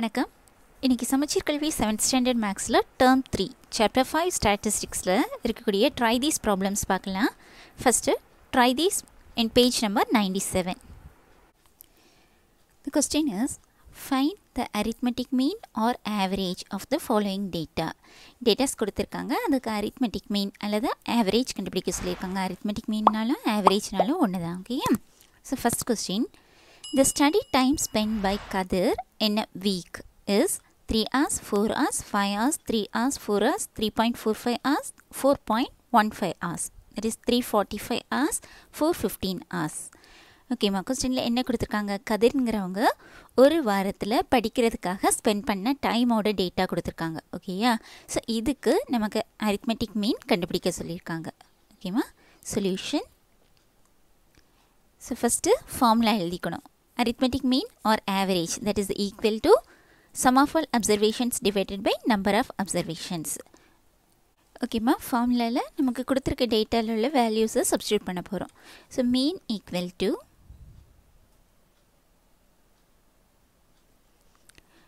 வணக்கம். இன்றைக்கி சமச்சீர் கல்வி செவன்த் ஸ்டாண்டர்ட் மேக்ஸில் டேர்ம் த்ரீ சாப்டர் ஃபைவ் ஸ்டாட்டிஸ்டிக்ஸில் இருக்கக்கூடிய ட்ரை தீஸ் ப்ராப்ளம்ஸ் பார்க்கலாம். First try these in page number ninety seven the question is find the arithmetic mean or average of the following data datas கொடுத்துருக்காங்க. அதுக்கு arithmetic மீன் அல்லது average கண்டுபிடிக்க சொல்லியிருக்காங்க. Arithmetic மீன்னாலும் ஆவரேஜ்னாலும் ஒன்று தான் okay so first question The study time spent by Kadir in a week is 3 hours, 4 hours, 5 hours, 3 hours, 4 hours, 3.45 hours, 4.15 hours. That is 345 hours, 415 hours. ஓகேம்மா கொஸ்டினில் என்ன கொடுத்துருக்காங்க? கதிர்ங்கிறவங்க ஒரு வாரத்தில் படிக்கிறதுக்காக ஸ்பெண்ட் பண்ண டைமோட டேட்டா கொடுத்துருக்காங்க. ஓகேயா ஸோ இதுக்கு நமக்கு அரித்மெட்டிக் மீன் கண்டுபிடிக்க சொல்லியிருக்காங்க. ஓகேம்மா சொல்யூஷன் ஸோ ஃபஸ்ட்டு ஃபார்முலா எழுதிக்கணும். Arithmetic mean or average that is equal to sum of all observations divided by number of observations. ஓகேம்மா ஃபார்முலாவில் நமக்கு கொடுத்துருக்க டேட்டாவில் உள்ள வேல்யூஸை சப்ஸ்டியூட் பண்ண போகிறோம் so mean equal to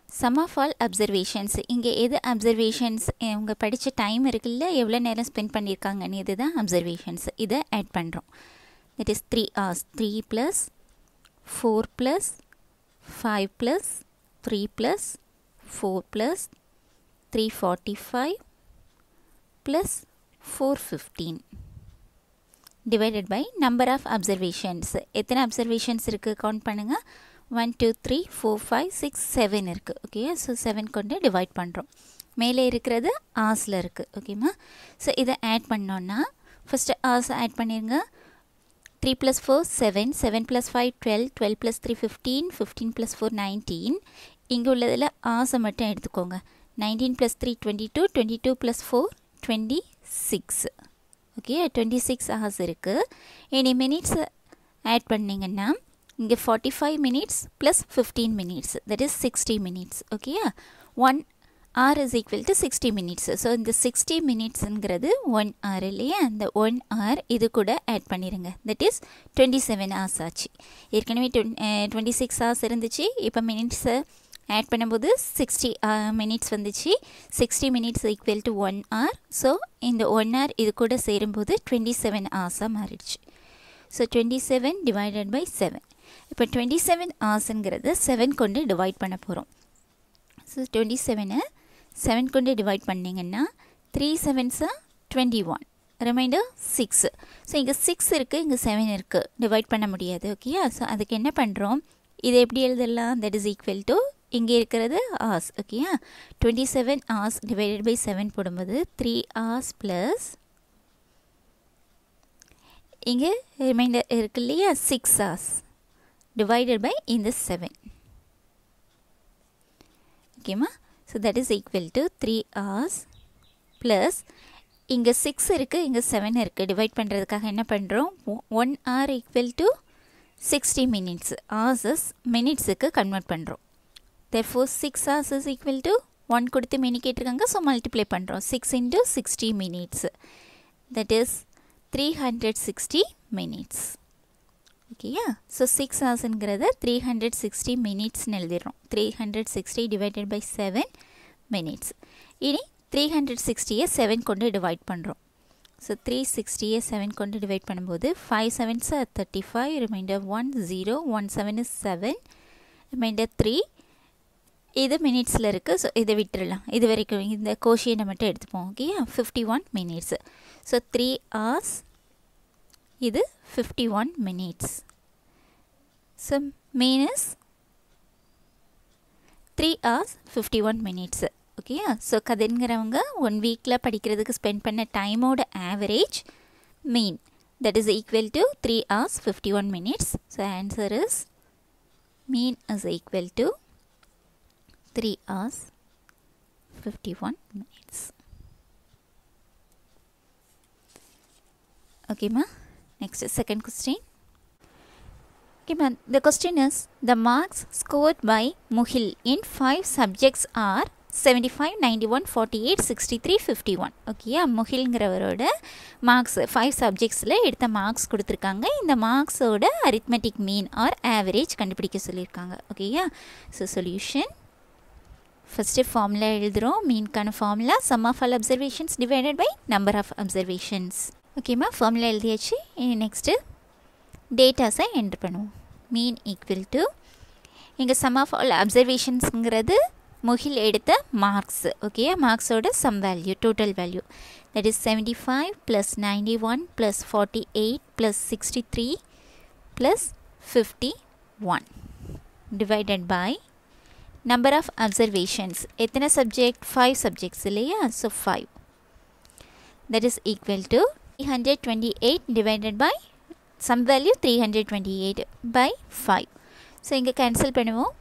sum of all observations இங்கே எது அப்சர்வேஷன்ஸ் அவங்க படித்த டைம் இருக்குல்ல எவ்வளோ நேரம் ஸ்பெண்ட் பண்ணியிருக்காங்கன்னு இதுதான் அப்சர்வேஷன்ஸ் இதை ஆட் பண்ணுறோம் that is three hours three plus 4 plus 5 plus 3 plus 4 plus 345 plus 415 divided by number of observations. எத்தனை observations இருக்குது கவுண்ட் பண்ணுங்கள் one two three four five six seven இருக்குது ஓகே ஸோ செவன் கொண்டு divide பண்ணுறோம் மேலே இருக்கிறது ஆஸில் இருக்குது ஓகேம்மா ஸோ இதை ஆட் பண்ணோன்னா ஃபஸ்ட்டு ஆஸ் ஆட் பண்ணிடுங்க three plus four seven seven plus five twelve twelve plus three fifteen fifteen plus four nineteen இங்கே உள்ளதில் ஆசை மட்டும் எடுத்துக்கோங்க. Nineteen plus three twenty two twenty two plus four twenty six okay twenty six hours இருக்குது any minutes add பண்ணிங்கன்னா இங்கே forty five minutes plus fifteen minutes that is sixty minutes ஓகேயா one hour is equal to sixty minutes so இந்த sixty மினிட்ஸுங்கிறது one hour இல்லையா? அந்த one hour இது கூட ஆட் பண்ணிடுங்க that is twenty seven hours ஆச்சு. ஏற்கனவே டுவெண்ட்டி சிக்ஸ் ஹவர்ஸ் இருந்துச்சு. இப்போ மினிட்ஸை ஆட் பண்ணும்போது சிக்ஸ்டி மினிட்ஸ் வந்துச்சு. Sixty minutes equal to one hour so இந்த ஒன் ஆர் இது கூட சேரும்போது டுவெண்ட்டி செவன் ஹவர்ஸாக மாறிடுச்சு. So twenty seven divided by seven இப்போ டுவெண்ட்டி செவன் ஹவர்ஸுங்கிறது செவன் கொண்டு டிவைட் பண்ண போகிறோம் ஸோ டுவெண்ட்டி செவனை செவன் கொண்டு டிவைட் பண்ணிங்கன்னா three செவன்ஸாக twenty one remainder six so இங்கே சிக்ஸ் இருக்குது இங்கே செவன் இருக்குது டிவைட் பண்ண முடியாது ஓகேயா ஸோ அதுக்கு என்ன பண்ணுறோம் இது எப்படி எழுதலாம்? தட் இஸ் ஈக்குவல் டு இங்கே இருக்கிறது ஆஸ் ஓகேயா twenty seven hours divided by seven போடும்போது த்ரீ ஆஸ் ப்ளஸ் இங்கே ரிமைண்டர் இருக்கு இல்லையா? சிக்ஸ் ஆஸ் டிவைடட் பை இந்த செவன் ஓகேம்மா so that is equal to three hours plus இங்கே சிக்ஸ் இருக்குது இங்கே செவன் இருக்குது டிவைட் பண்ணுறதுக்காக என்ன பண்ணுறோம் one hour equal to sixty minutes hours மினிட்ஸுக்கு convert பண்ணுறோம் therefore six hours is equal to one கொடுத்து மினி கேட்டிருக்காங்க. ஸோ மல்டிப்ளை பண்ணுறோம் six into sixty minutes that is three hundred sixty minutes ஓகேயா? ஸோ சிக்ஸ் ஹவர்ஸுங்கிறத த்ரீ ஹண்ட்ரட் சிக்ஸ்டி மினிட்ஸ்னு எழுதிடுறோம். Three hundred sixty divided by seven minutes இனி three hundred சிக்ஸ்டியை seven கொண்டு டிவைட் பண்ணுறோம் ஸோ த்ரீ சிக்ஸ்டியை செவன் கொண்டு டிவைட் பண்ணும்போது five sevens thirty five remainder one zero one seven is seven remainder three இது மினிட்ஸில் இருக்குது ஸோ இதை விட்டுடலாம் இது வரைக்கும் இந்த கோஷியனை மட்டும் எடுத்துப்போம். ஓகேயா? Fifty one minutes so three hours இது fifty one minutes so means three hours fifty one minutes ஓகேயா ஸோ கதைங்கிறவங்க ஒன் வீக்கில் படிக்கிறதுக்கு ஸ்பெண்ட் பண்ண டைமோட average mean that is equal to three hours fifty one minutes so answer is mean is equal to three hours fifty one minutes ஓகேம்மா Next, second question. Okay, marks The question is the marks scored by Muhil in five subjects are 75 91 48 63 51 ஓகேயா முகில்ங்கிறவரோட marks five சப்ஜெக்ட்ஸில் எடுத்த marks கொடுத்துருக்காங்க. இந்த மார்க்ஸோட arithmetic mean or average கண்டுபிடிக்க சொல்லியிருக்காங்க. ஓகேயா ஸோ சொல்யூஷன் ஃபஸ்ட்டு ஃபார்முலா எழுதுகிறோம் மீன்கான formula sum of all observations divided by number of observations ஓகேம்மா ஃபார்முலா எழுதியாச்சு. நெக்ஸ்ட்டு டேட்டாஸை என்ட்ரு பண்ணுவோம். மீன் ஈக்குவல் டு இங்கே சம் ஆஃப் ஆல் அப்சர்வேஷன்ஸுங்கிறது முகில் எடுத்த marks okay மார்க்ஸோட sum value total value that is seventy five plus ninety one plus forty eight plus sixty three plus fifty one divided by number of observations எத்தனை subject five subjects இல்லையா? So five that is equal to three hundred twenty eight divided by sum value three hundred twenty eight by five so இங்கே cancel பண்ணுவோம்.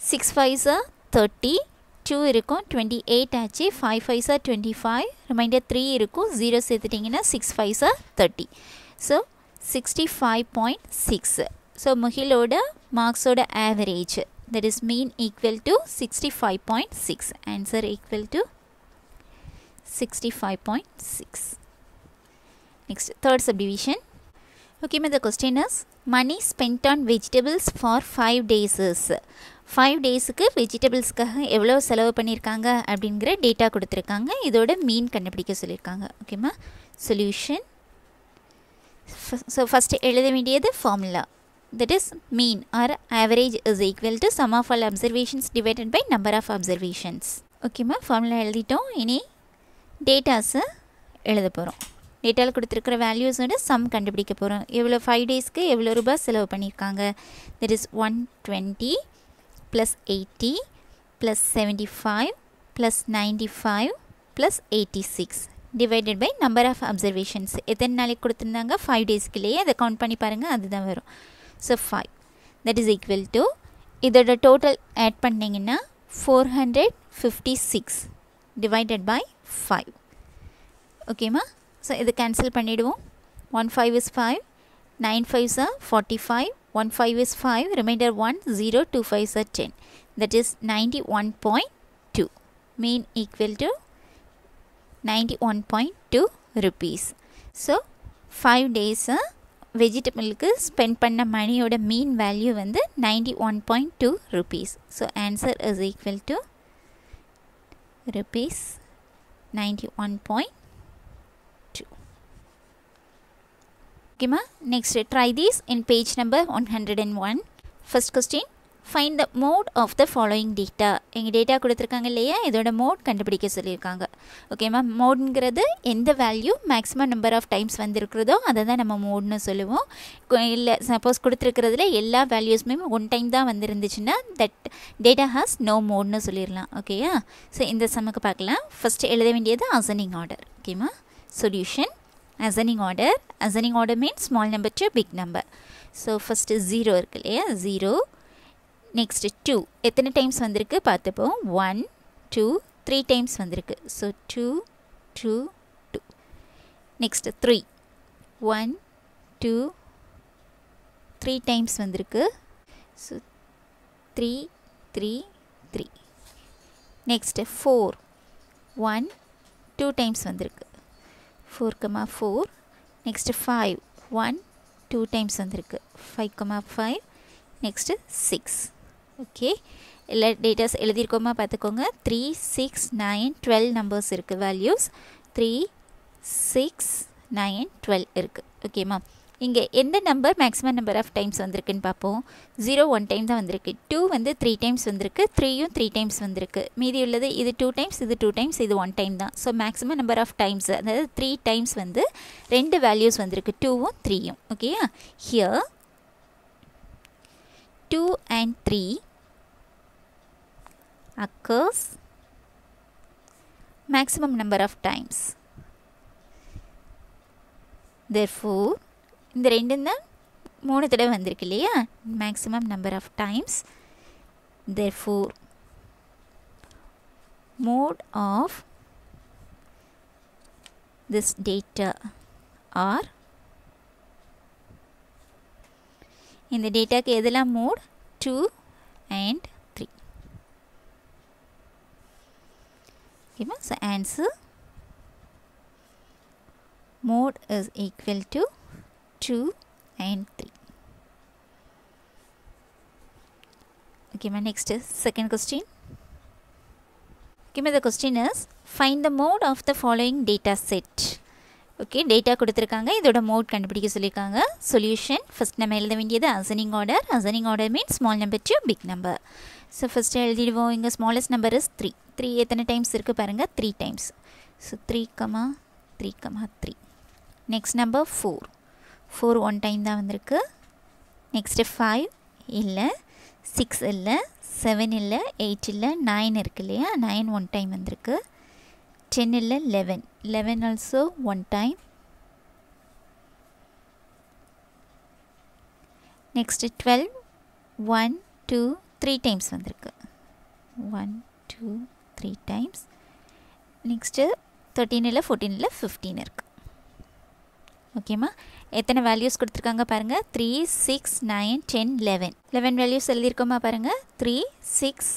Six ஃபைவ்ஸா thirty two இருக்கும் twenty eight ஆச்சு five ஃபைவ்ஸா twenty five reminder three இருக்கும் zero சேர்த்துட்டிங்கன்னா six ஃபைவ்ஸா thirty so sixty five point six so முகிலோட மார்க்ஸோட average that is mean equal to sixty five point six answer equal 65.6 answer equal to 65.6 next third subdivision okay the question is money spent on vegetables for 5 days is five டேஸுக்கு வெஜிடபிள்ஸ்க்காக எவ்வளோ செலவு பண்ணியிருக்காங்க அப்படிங்கிற data கொடுத்துருக்காங்க இதோட மீன் கண்டுபிடிக்க சொல்லியிருக்காங்க ஓகேம்மா சொல்யூஷன் ஸோ ஃபஸ்ட்டு எழுத வேண்டியது formula that is mean or average is equal to sum of all observations divided by number of observations ஓகேம்மா ஃபார்முலா எழுதிட்டோம் இனி டேட்டாஸை எழுத போகிறோம் டேட்டாவில் கொடுத்துருக்கிற வேல்யூஸோட சம் கண்டுபிடிக்க போகிறோம் எவ்வளோ ஃபைவ் டேஸ்க்கு எவ்வளோ ரூபாய் செலவு பண்ணியிருக்காங்க? That is one twenty plus eighty plus seventy five plus ninety five plus eighty six divided by number of observations எத்தனை நாளைக்கு கொடுத்துருந்தாங்க? ஃபைவ் டேஸ்க்குள்ளேயே அதை கவுண்ட் பண்ணி பாருங்கள் அதுதான் வரும். So five that is equal to இதோட டோட்டல் ஆட் பண்ணிங்கன்னா four hundred fifty six divided by five ஓகேம்மா ஸோ இது கேன்சல் பண்ணிவிடுவோம் one five is five nine five sir forty five one five is five remainder one zero two five are ten that is ninety one point two mean equal to ninety one point two rupees so five டேஸை வெஜிடபிளுக்கு spend பண்ண மணியோட mean value வந்து ninety one point two rupees so answer is equal to rupees ninety one point two ஓகேம்மா next try these in page number one hundred and one first question find the mode of the following data எங்கள் data கொடுத்துருக்காங்க இல்லையா? இதோட mode கண்டுபிடிக்க சொல்லியிருக்காங்க. ஓகேம்மா மோடுங்கிறது எந்த value maximum number of times வந்திருக்கிறதோ அதை தான் நம்ம மோட்னு சொல்லுவோம். இல்லை சப்போஸ் கொடுத்துருக்கிறதுல எல்லா வேல்யூஸுமே ஒன் டைம் தான் வந்திருந்துச்சுன்னா தட் டேட்டா ஹாஸ் நோ மோட்னு சொல்லிடலாம். ஓகேயா ஸோ இந்த சமக்கு பார்க்கலாம். ஃபஸ்ட்டு எழுத வேண்டியது அசனிங் ஆர்டர் ஓகேம்மா solution அசனிங் order அசனிங் order means small number to big number so first zero இருக்கு இல்லையா? ஜீரோ நெக்ஸ்ட்டு டூ எத்தனை டைம்ஸ் வந்திருக்கு? பார்த்துப்போம். ஒன் டூ த்ரீ டைம்ஸ் வந்திருக்கு. So two two two next three one two three times வந்திருக்கு. So three three three next four one two times வந்திருக்கு. Four comma four next five one two times வந்திருக்கு. Five comma five next six okay எல்லா datas எழுதியிருக்கோமா பார்த்துக்கோங்க. Three six nine twelve numbers இருக்குது values three six nine twelve இருக்குது ஓகேம்மா இங்கே எந்த number maximum number of times வந்திருக்குன்னு பார்ப்போம். ஜீரோ ஒன் டைம் தான் வந்திருக்கு. டூ வந்து த்ரீ டைம்ஸ் வந்திருக்கு. த்ரீயும் த்ரீ டைம்ஸ் வந்திருக்கு. மீதி உள்ளது இது டூ டைம்ஸ் இது டூ டைம்ஸ் இது ஒன் டைம் தான். So maximum number of times அதாவது த்ரீ டைம்ஸ் வந்து ரெண்டு வேல்யூஸ் வந்திருக்கு. டூவும் த்ரீயும் ஓகேயா here two and three occurs maximum number of times. Therefore இந்த ரெண்டும் தான் மூணு தடவை வந்திருக்கு இல்லையா? Maximum number of times therefore mode of this data are இந்த டேட்டாக்கு எதெல்லாம் மோட் டூ அண்ட் த்ரீ ஓகேவா so answer mode is equal to 2 and 3 okay my next is second question. Okay, my the question is find the mode of the following data set. Okay data கொடுத்துருக்காங்க இதோட mode கண்டுபிடிக்க சொல்லியிருக்காங்க solution first நம்ம எழுத வேண்டியது அசனிங் order அசனிங் order means small number to big number so first எழுதிடுவோம். இங்கே smallest number is three three எத்தனை times இருக்குது பாருங்கள் three times so three comma three comma three next number four four one time தான் வந்திருக்கு. Next five இல்லை six இல்லை seven இல்லை eight இல்லை நைன் இருக்கு இல்லையா? நைன் ஒன் டைம் வந்திருக்கு. டென் இல்லை eleven eleven also one time next twelve one two three times வந்திருக்கு. One two three times next thirteen இல்லை ஃபோர்டீன் இல்லை ஃபிஃப்டீன் இருக்குது ஓகேம்மா எத்தனை வேல்யூஸ் கொடுத்துருக்காங்க பாருங்கள் three six nine ten eleven eleven values எழுதியிருக்கோமா பாருங்கள் த்ரீ சிக்ஸ்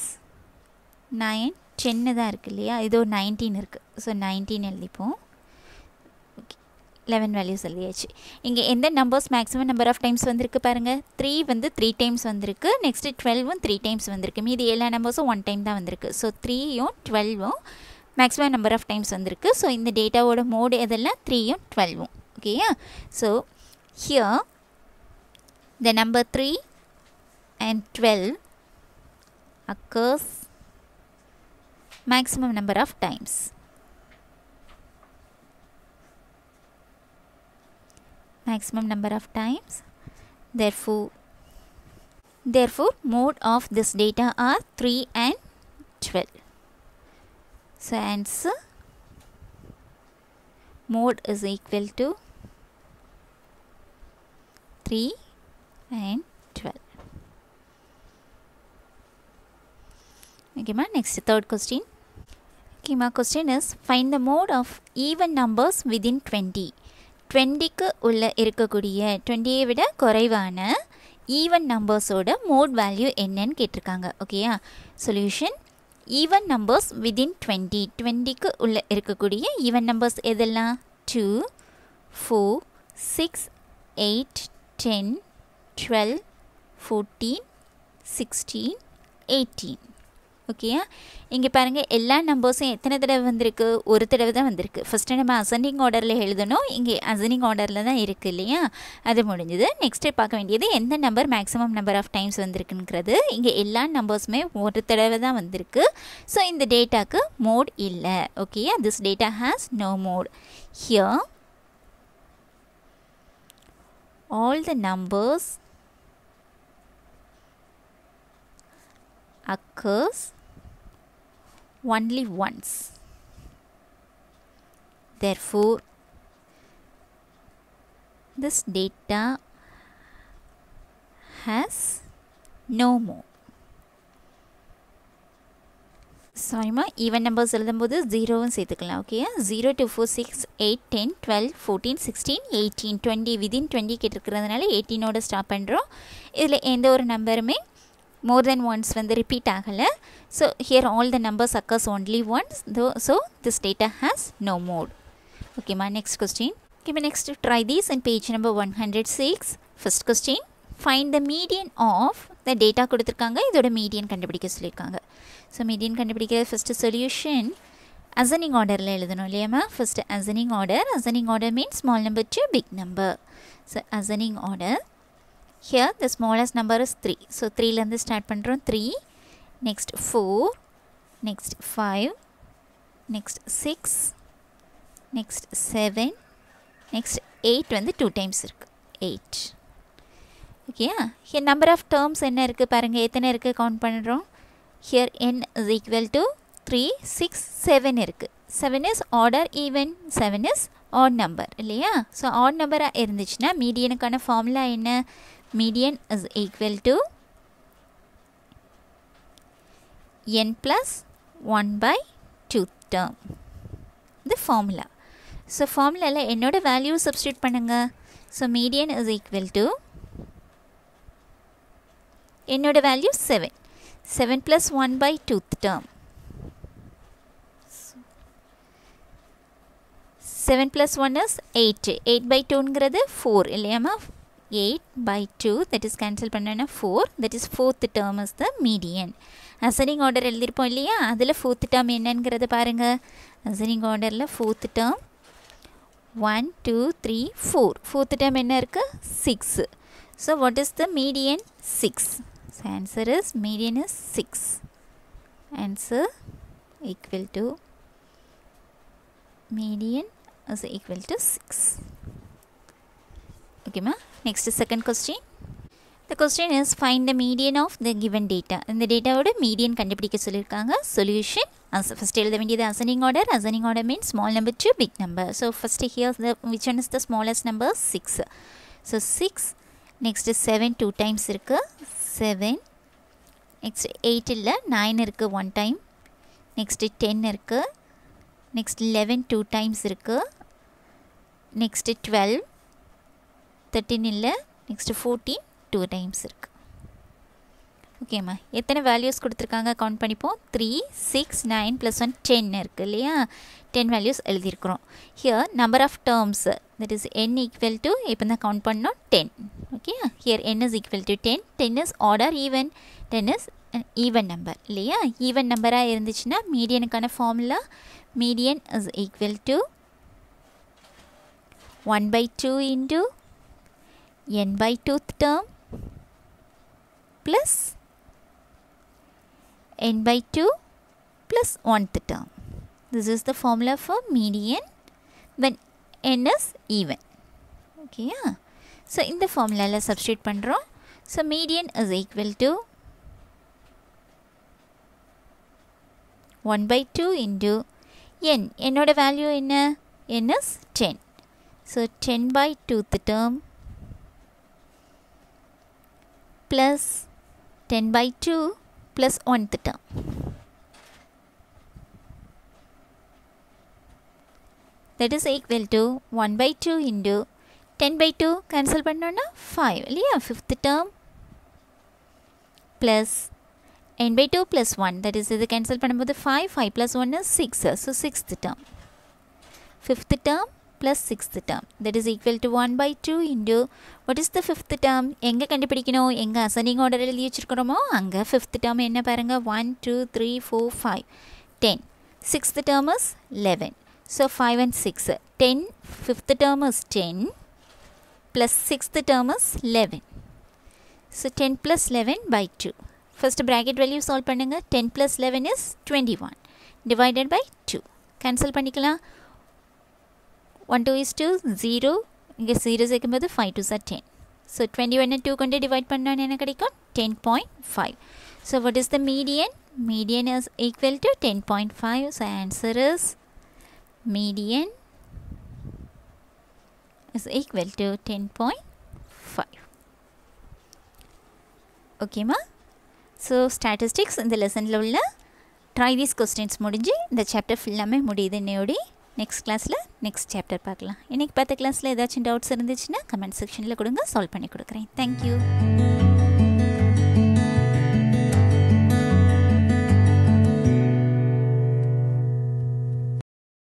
நைன் டென்னு தான் இருக்குது இல்லையா? இதோ நைன்டீன் இருக்குது ஸோ நைன்டீன் எழுதிப்போம். ஓகே லெவன் வேல்யூஸ் எழுதியாச்சு. இங்கே எந்த numbers maximum number of times வந்திருக்கு பாருங்கள் த்ரீ வந்து த்ரீ டைம்ஸ் வந்திருக்கு. நெக்ஸ்ட்டு டுவெல்வும் த்ரீ டைம்ஸ் வந்திருக்கு. மீதி எல்லா நம்பர்ஸும் ஒன் டைம் தான் வந்திருக்கு. ஸோ த்ரீயும் டுவெல்வும் மேக்ஸிமம் நம்பர் ஆஃப் டைம்ஸ் வந்திருக்கு. ஸோ இந்த டேட்டாவோட மோடு எதெல்லாம்? த்ரீயும் டுவெல்வும் okay yeah. So here the number 3 and 12 occurs maximum number of times. Maximum number of times. Therefore therefore mode of this data are 3 and 12 so answer. Mode is equal to three and twelve ஓகேம்மா next third question ஓகேம்மா question is find the mode of even numbers within twenty டுவெண்ட்டிக்கு உள்ள இருக்கக்கூடிய 20யை விட குறைவான even நம்பர்ஸோட mode value என்னன்னு கேட்டிருக்காங்க. ஓகேயா solution even numbers within twenty டுவெண்ட்டிக்கு உள்ள இருக்கக்கூடிய ஈவன் நம்பர்ஸ் எதெல்லாம்? Two four six eight ten twelve fourteen sixteen eighteen ஓகேயா இங்கே பாருங்கள் எல்லா நம்பர்ஸும் எத்தனை தடவை வந்திருக்கு? ஒரு தடவை தான் வந்திருக்கு. ஃபஸ்ட்டு நம்ம அசன்டிங் ஆர்டரில் எழுதணும். இங்கே அசனிங் ஆர்டரில் தான் இருக்குது இல்லையா? அது முடிஞ்சது. நெக்ஸ்ட்டு பார்க்க வேண்டியது எந்த number maximum number of times வந்திருக்குங்கிறது. இங்கே எல்லா நம்பர்ஸுமே ஒரு தடவை தான் வந்திருக்கு. ஸோ இந்த டேட்டாக்கு மோட் இல்லை. ஓகேயா this data has no mode here all the numbers occurs only once. Therefore this data has no more சாரிம்மா ஈவன் நம்பர்ஸ் எழுதும்போது ஜீரோவும் சேர்த்துக்கலாம் okay zero two four six eight ten twelve fourteen sixteen eighteen twenty within twenty கேட்டிருக்கிறதுனால எயிட்டீனோட stop பண்ணுறோம் இதில் எந்த ஒரு நம்பருமே மோர் தென் ஒன்ஸ் வந்து ரிப்பீட் ஆகலை. So here all the numbers occurs only once though so this data has no mode ஓகேம்மா next question okay next try these and page number one hundred six first question find the median of the data கொடுத்துருக்காங்க இதோட median கண்டுபிடிக்க சொல்லியிருக்காங்க. So median கண்டுபிடிக்கிற first solution அசனிங் ஆர்டரில் எழுதணும் இல்லையாம்மா first அசனிங் order அசனிங் order means small number to big number so அசனிங் order here the smallest number is three so த்ரீலேருந்து start பண்ணுறோம் three next four next five next six next seven next eight வந்து two times இருக்குது eight ஓகேயா here number of terms என்ன இருக்குது பாருங்கள் எத்தனை இருக்குது count பண்ணுறோம் here n is equal to three six seven இருக்குது seven is odd or even seven is odd number இல்லையா? ஸோ ஆட் நம்பராக இருந்துச்சுன்னா மீடியனுக்கான ஃபார்முலா என்ன? Median is equal to n plus one by two term இது formula so ஃபார்முலாவில் என்னோட value substitute பண்ணுங்கள் so median is equal to என்னோட value seven 7 plus 1 by 2th term. 7 plus 1 is 8. 8 by 2 ங்கிறது 4 இல்லையாமா 8 by 2 that is cancel பண்ணனா 4 that is fourth term is the median. Ascending order எழுதிருப்போம் இல்லையா அதில் fourth term என்னங்கிறது பாருங்க ascending orderல fourth term 1, 2, 3, 4 fourth term என்ன இருக்கு 6 so what is the median 6 So answer is median is 6. Answer equal to median is equal to 6. Okay ma. Next is second question. The question is find the median of the given data. In the data order, median கண்டுபிடிக்க சொல்லியிருக்காங்க solution first எழுத the ascending order ascending order means small number to big number so first here the which one is the smallest number 6 so 6 next seven two times இருக்குது seven next eight இல்லை nine இருக்குது one time next ten இருக்குது next eleven two times இருக்குது next twelve thirteen இல்லை next fourteen two times இருக்குது ஓகேம்மா எத்தனை values கொடுத்துருக்காங்க? கவுண்ட் பண்ணிப்போம். Three six nine plus one ten இருக்குது இல்லையா? Ten values எழுதியிருக்கிறோம். Here number of terms that is n equal to இப்போ தான் கவுண்ட் பண்ணோம் ten okay here n is equal to ten ten is odd or even ten is even number இல்லையா? Even நம்பராக இருந்துச்சுன்னா மீடியனுக்கான formula median is equal to one by two into n by twoth term plus n by 2 plus 1th term. This is the formula for median when n is even. Okay, yeah. So, in the formula, let's substitute பண்ணுறோம் So, median is equal to 1 by 2 into n. என்னோட value என்ன? n is 10. So, 10 by 2th term plus 10 by 2 plus 1th term. That is equal to 1 by 2 into 10 by 2 cancel பண்ணோன்னா 5 இல்லையா 5th term plus n by 2 plus 1 that is இது cancel பண்ணும்போது 5 5 plus 1 is 6 so 6th term 5th term plus 6th term that is equal to 1 by 2 into what is the 5th term எங்க கண்டுபிடிக்கணும் எங்க அசனிங் order எழுதி வச்சுருக்கிறோமோ அங்கே 5th term என்ன பாருங்க 1 2 3 4 5 10 6th term is 11 so 5 and 6 10 5th term is 10 plus 6th term is 11 so 10 plus 11 by 2 first bracket value solve பண்ணுங்க 10 plus 11 is 21 divided by 2 cancel பண்ணிக்கலாம் one two is two zero இங்கே zero சேர்க்கும்போது five two சார் ten so twenty ஒன்று two கொண்டு divide பண்ணோன்னு என்ன கிடைக்கும்? Ten point five so what is the median median is equal to ten point five so answer is median is equal to ten point five ஓகேம்மா so statistics இந்த லெசனில் உள்ள try these questions முடிஞ்சு இந்த chapter ஃபுல்லாமே முடியுது இன்னையோடி next கிளாஸில் நெக்ஸ்ட் சாப்டர் பார்க்கலாம். இன்றைக்கி பார்த்த கிளாஸில் ஏதாச்சும் டவுட்ஸ் இருந்துச்சுன்னா கமெண்ட் செக்ஷனில் கொடுங்க. சால்வ் பண்ணி கொடுக்குறேன். தேங்க்யூ